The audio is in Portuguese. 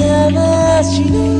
never asked